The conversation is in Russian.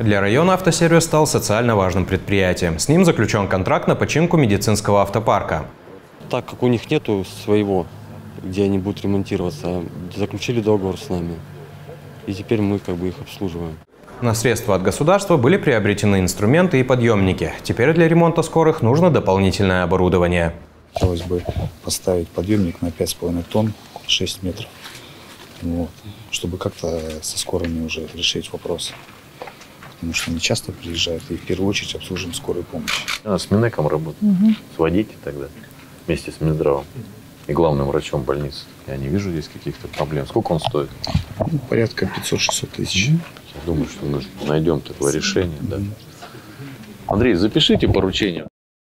Для района автосервис стал социально важным предприятием. С ним заключен контракт на починку медицинского автопарка. Так как у них нету своего, где они будут ремонтироваться, заключили договор с нами. И теперь мы как бы их обслуживаем. На средства от государства были приобретены инструменты и подъемники. Теперь для ремонта скорых нужно дополнительное оборудование. Хотелось бы поставить подъемник на 5,5 тонн, 6 метров. Вот. Чтобы как-то со скорыми уже решить вопрос. Потому что они часто приезжают и в первую очередь обслуживаем скорую помощь. А, с Минеком работаю. Сводите тогда вместе с Минздравом и главным врачом больницы. Я не вижу здесь каких-то проблем. Сколько он стоит? Ну, порядка 500-600 тысяч. Я думаю, что мы найдем такое решение. Да. Андрей, запишите поручение.